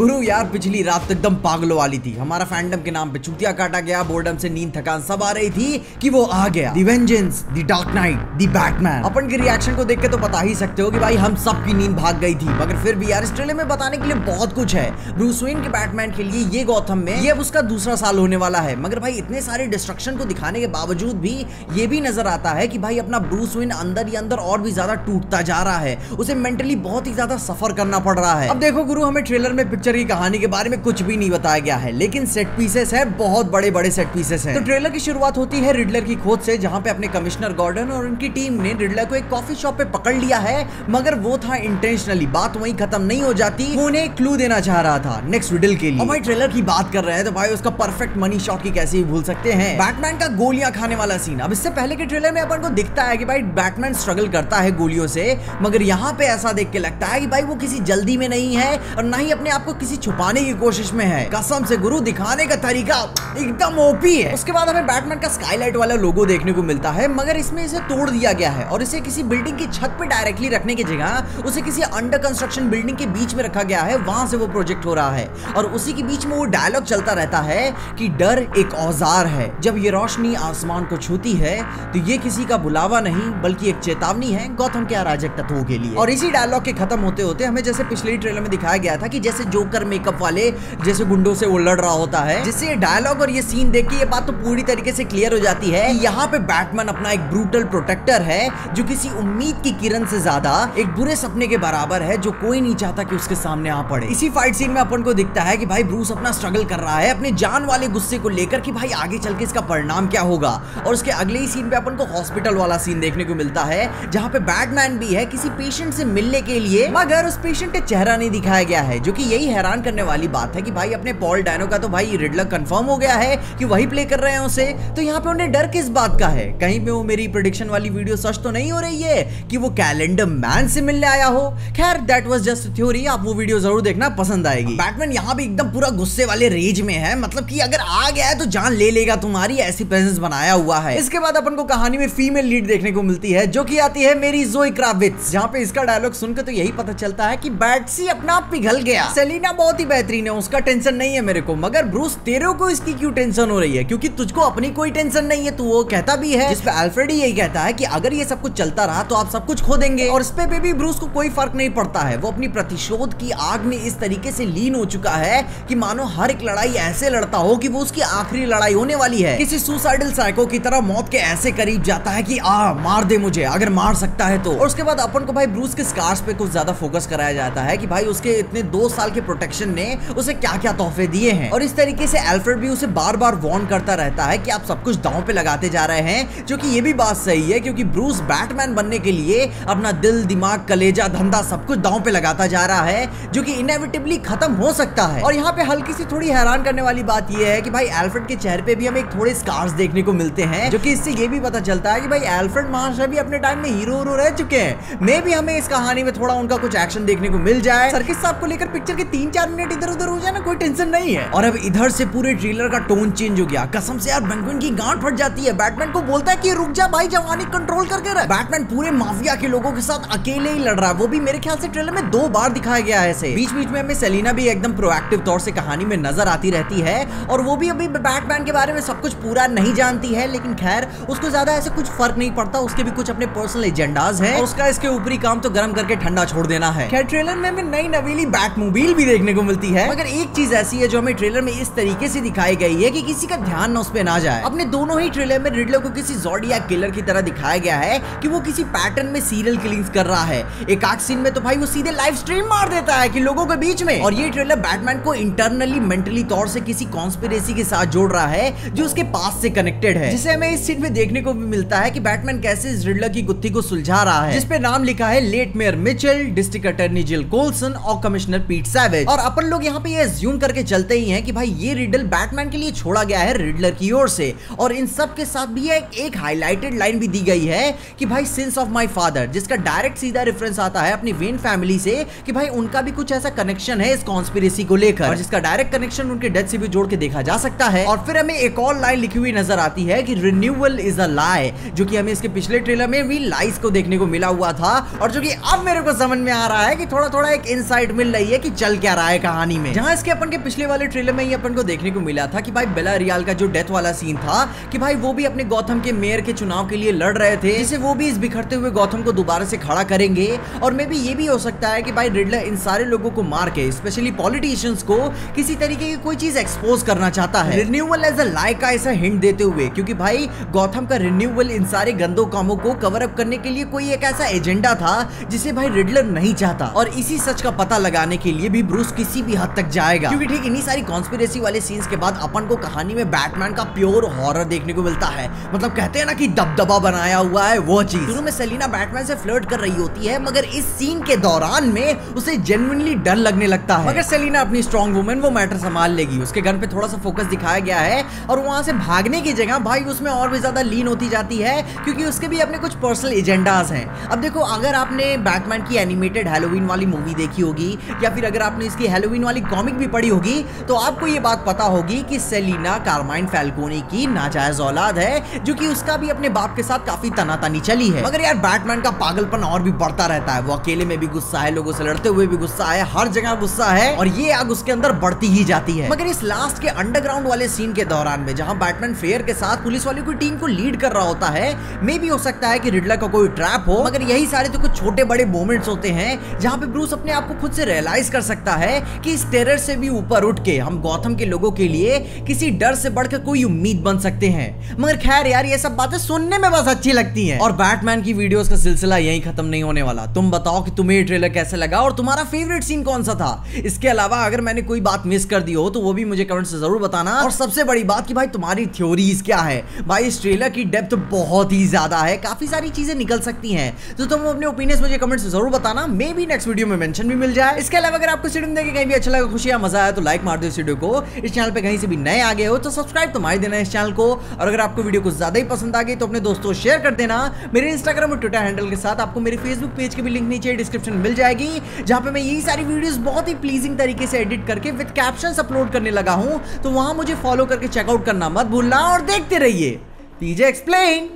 गुरु यार, पिछली रात तो एकदम पागलों वाली थी। हमारा फैंडम के नाम पे चूतिया काटा गया बोर्डम से नींद थकान सब आ रही थी कि वो आ गया। The vengeance the dark knight the batman अपन के रिएक्शन को देख के तो बता ही सकते हो कि भाई हम सब की नींद भाग गई थी, मगर फिर भी यार, इस ट्रेलर में बताने के लिए बहुत कुछ है। ब्रूस के बैटमैन के लिए ये गौतम में, ये उसका दूसरा साल होने वाला है। मगर भाई इतने सारे डिस्ट्रक्शन को दिखाने के बावजूद भी ये भी नज़र आता है कि भाई अपना ब्रूस अंदर ही अंदर और भी ज़्यादा टूटता जा रहा है। उसे मेंटली बहुत ही ज़्यादा सफ़र करना पड़ रहा है। अब देखो गुरु, हमें ट्रेलर में पिक्चर की कहानी के बारे में कुछ भी नहीं बताया गया है लेकिन सेट पीसेस है बहुत बड़े बड़े सेट पीसेस हैं। तो ट्रेलर की शुरुआत होती है रिडलर की खोज से जहाँ पे अपने कमिश्नर गॉर्डन और उनकी टीम ने रिडलर को एक कॉफ़ी शॉप पे पकड़ लिया है मगर वो था इंटेंशनली बात वहीं खत्म नहीं हो जाती वो उन्हें क्लू देना चाह रहा था नेक्स्ट रिडल के लिए। और भाई ट्रेलर की बात कर रहे हैं तो भाई उसका परफेक्ट मनी शॉट की कैसे ही भूल सकते हैं। बैटमैन का गोलियाँ खाने वाला सीन अब इससे पहले के ट्रेलर में अपन को दिखता है कि भाई बैटमैन स्ट्रगल करता है गोलियों से मगर यहाँ पे ऐसा देख के लगता है कि भाई वो किसी जल्दी में नहीं है और ना ही अपने आप को किसी छुपाने की कोशिश में है। कसम से गुरु, दिखाने का तरीका एकदम ओपी है। उसके बाद हमें बैटमैन का स्काईलाइट वाला लोगो देखने को मिलता है, मगर इसमें इसे तोड़ दिया गया है और इसे किसी बिल्डिंग की छत पे डायरेक्टली रखने की जगह, उसे किसी अंडर कंस्ट्रक्शन बिल्डिंग के बीच में रखा गया है, वहाँ से वो प्रोजेक्ट हो रहा है। और उसी के बीच में वो डायलॉग चलता रहता है कि डर एक औज़ार है। जब ये रोशनी आसमान को छूती है तो ये किसी का बुलावा नहीं, बल्कि एक चेतावनी है गौतम के अराजक तत्वों के लिए। और इसी डायलॉग के खत्म होते होते हमें जैसे पिछले ट्रेलर में दिखाया गया था कि जैसे जोकर मेकअप वाले जैसे गुंडों से वो लड़ रहा होता है। जिससे ये डायलॉग और ये सीन देख के ये बात तो पूरी तरीके से क्लियर हो जाती है। यहाँ पे बैटमैन अपना एक ब्रूटल प्रोटेक्टर है, जो किसी उम्मीद की किरण से ज़्यादा एक बुरे सपने के बराबर है, जो कोई नहीं चाहता कि उसके सामने आ पड़े। इसी फाइट सीन में अपन को दिखता है कि भाई ब्रूस अपना स्ट्रगल कर रहा है, अपने जान वाले गुस्से को लेकर कि भाई आगे चल के इसका परिणाम क्या होगा। और उसके अगले ही सीन पे अपन को हॉस्पिटल वाला सीन देखने को मिलता है, जहाँ पे बैटमैन भी है किसी पेशेंट से मिलने के लिए, मगर उस पेशेंट का चेहरा नहीं दिखाया गया है, जो कि यही हैरान करने वाली बात है कि भाई अपने पॉल डायनो का तो भाई रिडलर कंफर्म हो गया है कि वही प्ले कर रहे हैं उसे। तो यहाँ पे उन्हें डर किस बात का है? कहीं पे वो मेरी प्रोडिक्शन वाली वीडियो सच तो नहीं हो रही है कि वो कैलेंडर मैन से मिलने आया हो? खैर दैट वाज जस्ट थ्योरी आप वो वीडियो ज़रूर देखना, पसंद आएगी। बैटमैन यहाँ भी एकदम पूरा गुस्से वाले रेज में है। मतलब कि अगर आ गया है तो जान ले लेगा तुम्हारी, ऐसी प्रेजेंस बनाया हुआ है। इसके बाद अपन को कहानी में फीमेल लीड देखने को मिलती है, जो कि आती है मेरी जोई क्राविट्स जहाँ पे इसका डायलॉग सुनकर तो यही पता चलता है कि बैटसी अपना पिघल गया। सेलिना बहुत ही बेहतरीन है, उसका टेंशन नहीं है मेरे को। मगर ब्रूस, तेरे को इसकी क्यों टेंशन हो रही है? क्योंकि तुझको अपनी कोई टेंशन नहीं है, तू वो कहता भी है। जिसपे अल्फ्रेड यही कहता है कि अगर ये सब कुछ चलता रहा तो आप सब कुछ खो देंगे। और इस पे भी ब्रूस को कोई फ़र्क नहीं पड़ता है। वो अपनी प्रतिशोध की आग में इस तरीके से लीन हो चुका है कि मानो हर एक लड़ाई ऐसे लड़ता हो कि वो उसकी आखिरी लड़ाई होने वाली है। किसी सुसाइडल साइको की तरह मौत के ऐसे करीब जाता है कि, आ, मार दे मुझे, अगर मार सकता है तो। और उसके बाद अपन को भाई ब्रूस के स्कार्स पे कुछ ज़्यादा फोकस कराया जाता है कि भाई उसके इतने दो साल के प्रोटेक्शन ने उसे क्या क्या तोहफे दिए हैं। और इस तरीके से एल्फ्रेड भी उसे बार बार वॉर्न करता रहता है कि आप सब कुछ दांव पे लगाते जा रहे हैं, जो कि ये भी बात सही है, क्योंकि ब्रूस बैटमैन बनने के लिए अपना दिल, दिमाग, कलेजा, धंधा सब कुछ दांव पे लगाता जा रहा है, जो कि इनएविटेबली खत्म हो सकता है। और यहाँ पे हल्की सी थोड़ी हैरान करने वाली बात यह है कि भाई एल्फ्रेड के चेहरे पे भी हमें थोड़े स्कार्स देखने को मिलते हैं, जो कि इससे ये भी पता चलता है कि भाई एल्फ्रेड महाशय भी अपने टाइम में हीरो रह चुके हैं। मे भी हमें इस कहानी में थोड़ा उनका कुछ एक्शन देखने को मिल जाए। सर्किस साहब को लेकर पिक्चर के तीन चार मिनट इधर उधर हो जाए ना, कोई टेंशन नहीं है। और अब इधर से पूरे ट्रेलर का टोन चेंज हो गया। कसम से यार, बेंगुइन की गांठ फट जाती है। बैटमैन को बोलता है कि रुक जा भाई जवानी कंट्रोल करके रख। बैटमैन पूरे माफिया के लोगों के साथ अकेले ही लड़ रहा है। वो भी मेरे ख्याल से ट्रेलर में दो बार दिखाया गया है ऐसे बीच बीच में हमें सेलिना भी एकदम प्रोएक्टिव तौर से कहानी में नज़र आती रहती है। और वो भी अभी बैटमैन के बारे में सब कुछ पूरा नहीं जानती है, लेकिन खैर, उसको ज़्यादा ऐसे कुछ फ़र्क नहीं पड़ता। उसके भी कुछ अपने पर्सनल एजेंडाज है। उसका इसके ऊपरी काम तो गर्म करके ठंडा छोड़ देना है। खैर, ट्रेलर में हमें नई नवीली बैट मोबाइल भी देखने को मिलती है। मगर एक चीज़ ऐसी है जो हमें ट्रेलर में इस तरीके से दिखाई गई है कि किसी का ध्यान ना उस पर ना जाए। अपने दोनों ही ट्रेलर में रिडलर को किसी जॉडिया किलर की तरह दिखाया गया है कि वो किसी पैटर्न में सीरियल किलिंग्स कर रहा है। एक आग सीन में तो भाई वो सीधे लाइव स्ट्रीम मार देता है कि लोगों के बीच में। और ये ट्रेलर बैटमैन को इंटरनली मेंटली तौर से किसी कॉन्स्पिरेसी के साथ जोड़ रहा है, जो उसके पास से कनेक्टेड है। जिसे हमें इस सीन में देखने को भी मिलता है कि बैटमैन कैसे इस रिडलर की गुत्थी को सुलझा रहा है। जिसपे नाम लिखा है late mayor Mitchell district attorney Jill Colson और कमिश्नर पीट सैवेज और अपन लोग यहाँ पे ये ज्यूम करके चलते ही हैं कि भाई ये रिडल बैटमैन के लिए छोड़ा गया है रिडलर की ओर से। और इन सब के साथ भी एक, एक हाईलाइटेड लाइन भी दी गई है कि भाई सिंस ऑफ़ माय फादर जिसका डायरेक्ट सीधा रेफरेंस आता है अपनी वेन फैमिली से कि भाई उनका भी कुछ ऐसा कनेक्शन है इस कॉन्स्पिरेसी को लेकर। और जिसका डायरेक्ट कनेक्शन उनके डेथ से भी जोड़ के देखा जा सकता है। और फिर हमें एक और लाइन लिखी हुई नज़र आती है कि रिन्यूअल इज़ अ लाई जो कि हमें इसके पिछले ट्रेलर में भी लाइस को देखने को मिला हुआ था। और जो कि अब मेरे को समझ में आ रहा है कि थोड़ा थोड़ा एक इनसाइट मिल रही है कि चल क्या क्या रहा है कहानी में। जहाँ इसके अपन के पिछले वाले ट्रेलर में ही अपन को देखने को मिला था कि भाई बेला रियाल का जो डेथ वाला सीन था, कि भाई वो भी अपने गौतम के मेयर के चुनाव के लिए लड़ रहे थे, जिसे वो भी इस बिखरते हुए गौतम को दोबारा से खड़ा करेंगे। और मे भी ये भी हो सकता है कि भाई रिडलर इन सारे लोगों को मार के स्पेशली पॉलिटिशियंस को, किसी तरीके की कोई चीज़ एक्सपोज करना चाहता है। रिन्यूअल एज अ लाइक का ऐसा हिंट देते हुए, क्योंकि भाई गौतम का रिन्यूअल इन सारे गंदो कामों को कवर अप करने के लिए कोई एक ऐसा एजेंडा था, जिसे भाई रिडलर नहीं चाहता। और इसी सच का पता लगाने के लिए भी ब्रूस किसी भी हद तक जाएगा। क्योंकि ठीक इन्हीं सारी कॉन्स्पिरेसी वाले सीन्स के बाद अपन को कहानी में बैटमैन का प्योर हॉरर देखने को मिलता है। मतलब कहते हैं ना कि दबदबा बनाया हुआ है वो चीज़। शुरू में सेलिना बैटमैन से फ्लर्ट कर रही होती है मगर इस सीन के दौरान में उसे जेनुइनली डर लगने लगता है। मगर सेलिना अपनी स्ट्रॉन्ग वुमेन वो मैटर संभाल लेगी। उसके गन पे थोड़ा सा फोकस दिखाया गया है और वहाँ से भागने की जगह भाई उसमें और भी ज़्यादा लीन होती जाती है क्योंकि उसके भी अपने कुछ पर्सनल एजेंडाज हैं। अब देखो अगर आपने बैटमैन की एनिमेटेड हेलोवीन वाली मूवी देखी होगी या फिर अगर आपने इसकी हेलोवीन वाली कॉमिक भी पढ़ी होगी तो आपको ये बात पता होगी कि सेलिना कार्माइन फैल्कोनी की नाजायज औलाद है, जो कि उसका भी अपने बाप के साथ काफ़ी तनातनी चली है। मगर यार बैटमैन का पागलपन और भी बढ़ता रहता है। वो अकेले में भी गुस्सा है, लोगों से लड़ते हुए भी गुस्सा है, हर जगह गुस्सा है, और ये आग उसके अंदर बढ़ती ही जाती है। मगर इस लास्ट के अंडरग्राउंड वाले सीन के दौरान में, जहाँ बैटमैन फेयर के साथ पुलिस वाली कोई टीम को लीड कर रहा होता है मे भी हो सकता है कि रिडलर का कोई ट्रैप हो, मगर यही सारे तो कुछ छोटे बड़े मोमेंट्स होते हैं, जहाँ पे ब्रूस अपने आप को खुद से रियलाइज़ कर सकता है कि इस टेरर से भी ऊपर उठ के हम गौतम के लोगों के लिए किसी डर से बढ़कर कोई उम्मीद बन सकते हैं। मगर खैर यार, ये सब बातें सुनने में बस अच्छी लगती हैं। और बैटमैन की वीडियोस का सिलसिला यही खत्म नहीं होने वाला। तुम बताओ कि तुम्हें ट्रेलर कैसे लगा और तुम्हारा फेवरेट सीन कौन सा था? इसके अलावा अगर मैंने कोई बात मिस कर दी हो तो वो भी मुझे कमेंट से ज़रूर बताना। और सबसे बड़ी बात कि भाई, तुम्हारी थ्योरीज क्या है? भाई, इस ट्रेलर की डेप्थ बहुत ही ज़्यादा है। काफ़ी सारी चीज़ें निकल सकती हैं। तो तुम अपने ओपिनियन मुझे कमेंट से ज़रूर बताना। मे भी नेक्स्ट वीडियो में मेंशन भी मिल जाए। इसके अलावा अगर आपको वीडियो देखे कहीं भी अच्छा लगा, खुशी या मज़ा आया तो लाइक मार दो इस वीडियो को। इस चैनल पे कहीं से भी नए आ गए हो तो सब्सक्राइब तो मार देना इस चैनल को। और अगर आपको वीडियो को ज़्यादा ही पसंद आ गई तो अपने दोस्तों शेयर कर देना। मेरे इंस्टाग्राम और ट्विटर हैंडल के साथ आपको मेरे फेसबुक पेज की भी लिंक नीचे डिस्क्रिप्शन मिल जाएगी, जहाँ पे मैं यही सारी वीडियोस बहुत ही प्लीजिंग तरीके से एडिट करके विद कैप्शन अपलोड करने लगा हूँ। तो वहाँ मुझे फॉलो करके चेकआउट करना मत भूलना और देखते रहिए। पीजे एक्सप्लेन